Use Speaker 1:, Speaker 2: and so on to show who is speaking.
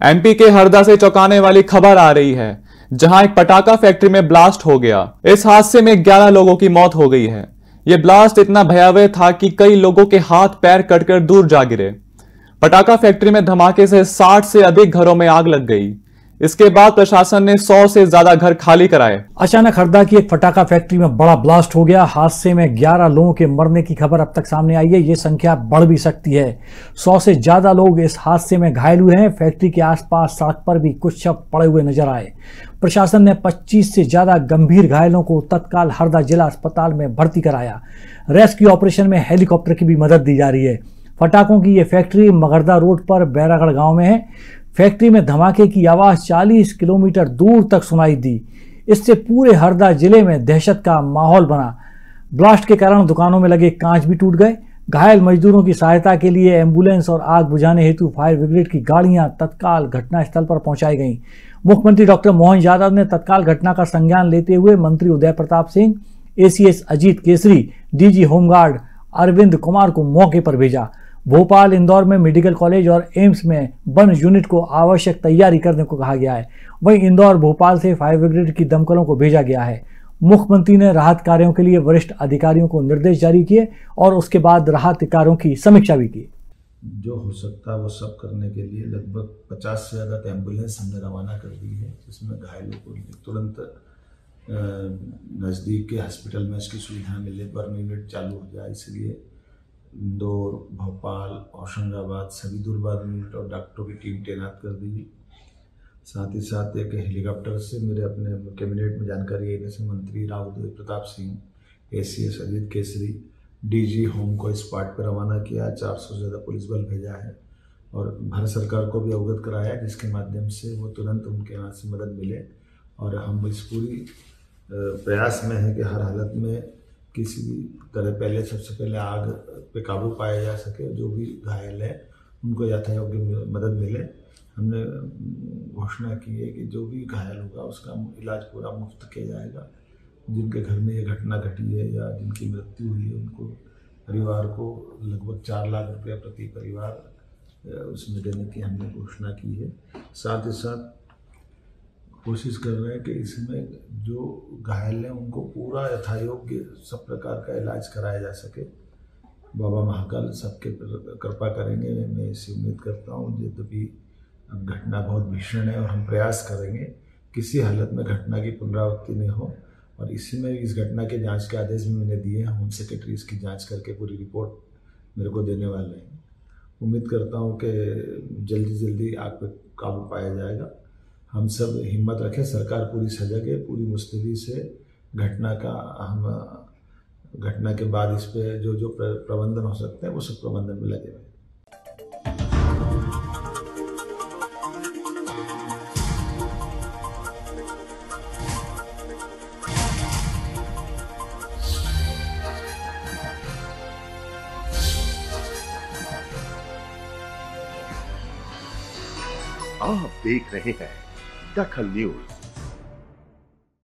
Speaker 1: MP के हरदा से चौंकाने वाली खबर आ रही है, जहाँ एक पटाखा फैक्ट्री में ब्लास्ट हो गया। इस हादसे में 11 लोगों की मौत हो गई है। यह ब्लास्ट इतना भयावह था कि कई लोगों के हाथ पैर कटकर दूर जा गिरे। पटाखा फैक्ट्री में धमाके से 60 से अधिक घरों में आग लग गई। इसके बाद प्रशासन ने 100 से ज़्यादा घर खाली कराए।
Speaker 2: अचानक हरदा की एक फटाखा फैक्ट्री में बड़ा ब्लास्ट हो गया। हादसे में 11 लोगों के मरने की खबर अब तक सामने आई है। ये संख्या बढ़ भी सकती है। 100 से ज़्यादा लोग इस हादसे में घायल हुए हैं। फैक्ट्री के आसपास सड़क पर भी कुछ शव पड़े हुए नज़र आए। प्रशासन ने 25 से ज़्यादा गंभीर घायलों को तत्काल हरदा जिला अस्पताल में भर्ती कराया। रेस्क्यू ऑपरेशन में हेलीकॉप्टर की भी मदद दी जा रही है। फटाकों की ये फैक्ट्री मगरदा रोड पर बैरागढ़ गाँव में है। फैक्ट्री में धमाके की आवाज़ 40 किलोमीटर दूर तक सुनाई दी। इससे पूरे हरदा ज़िले में दहशत का माहौल बना। ब्लास्ट के कारण दुकानों में लगे कांच भी टूट गए। घायल मजदूरों की सहायता के लिए एंबुलेंस और आग बुझाने हेतु फायर ब्रिगेड की गाड़ियाँ तत्काल घटनास्थल पर पहुंचाई गईं। मुख्यमंत्री डॉक्टर मोहन यादव ने तत्काल घटना का संज्ञान लेते हुए मंत्री Uday Pratap Singh, ACS Ajit Kesari, DG home guard Arvind Kumar को मौके पर भेजा। भोपाल, इंदौर में मेडिकल कॉलेज और एम्स में वन यूनिट को आवश्यक तैयारी करने को कहा गया है। वहीं इंदौर, भोपाल से फायर ब्रिगेड की दमकलों को भेजा गया है। मुख्यमंत्री ने राहत कार्यों के लिए वरिष्ठ अधिकारियों को निर्देश जारी किए और उसके बाद राहत कार्यों की समीक्षा भी की।
Speaker 3: जो हो सकता है वो सब करने के लिए लगभग पचास से ज़्यादा एंबुलेंस हमने रवाना कर दी है, जिसमें घायलों को तुरंत नज़दीक के हॉस्पिटल में इसकी सुविधा मिले बर्न यूनिट चालू हो जाए, इसलिए इंदौर, भोपाल, होशंगाबाद, सभी दूरबाद यूनिट और डॉक्टरों की टीम तैनात कर दी। साथ ही साथ एक हेलीकॉप्टर से मेरे अपने कैबिनेट में जानकारी है जैसे मंत्री Rao Pratap Singh A C S Ajit Kesari DG home को स्पॉट पर रवाना किया, चार सौ से ज़्यादा पुलिस बल भेजा है और भारत सरकार को भी अवगत कराया, जिसके माध्यम से वो तुरंत उनके यहाँ से मदद मिले। और हम इस पूरी प्रयास में हैं कि हर हालत में किसी भी तरह पहले सबसे पहले आग पे काबू पाया जा सके, जो भी घायल है, उनको यथायोग्य मदद मिले। हमने घोषणा की है कि जो भी घायल होगा, उसका इलाज पूरा मुफ़्त किया जाएगा। जिनके घर में ये घटना घटी है या जिनकी मृत्यु हुई है, उनको परिवार को लगभग चार लाख रुपया प्रति परिवार उसमें देने की हमने घोषणा की है। साथ ही साथ कोशिश कर रहे हैं कि इसमें जो घायल हैं, उनको पूरा यथायोग्य सब प्रकार का इलाज कराया जा सके। बाबा महाकाल सबके कृपा करेंगे, मैं इसी उम्मीद करता हूँ यद्यपि घटना बहुत भीषण है और हम प्रयास करेंगे, किसी हालत में घटना की पुनरावृत्ति नहीं हो। और इसी में इस घटना के जाँच के आदेश भी मैंने दिए हैं, होम सेक्रेटरी इसकी जाँच करके पूरी रिपोर्ट मेरे को देने वाले हैं। उम्मीद करता हूँ कि जल्दी जल्दी आग पर काबू पाया जाएगा। हम सब हिम्मत रखें, सरकार पूरी सजग है पूरी मुस्तैदी से घटना का हम, घटना के बाद इस पे जो जो प्रबंधन हो सकते हैं, वो सब प्रबंधन में लगे हुए
Speaker 4: आप देख रहे हैं दखल न्यूज़